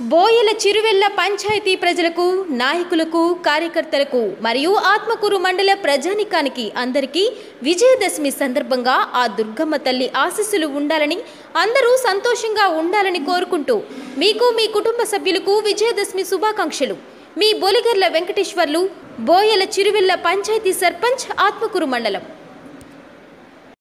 బోయల చిరువెల్ల పంచాయతీ ప్రజలకు నాయకులకు కార్యకర్తలకు మరియు ఆత్మకూరు మండల ప్రజానికానికి అందరికీ విజయదశమి సందర్భంగా ఆ దుర్గమ్మ తల్లి ఆశీస్సులు ఉండాలని అందరూ సంతోషంగా ఉండాలని కోరుకుంటూ మీకు మీ కుటుంబ సభ్యులకు విజయదశమి శుభాకాంక్షలు. మీ బొలిగర్ల వెంకటేశ్వర్లు బోయల చిరువెల్ల పంచాయతీ సర్పంచ్ ఆత్మకూరు మండలం.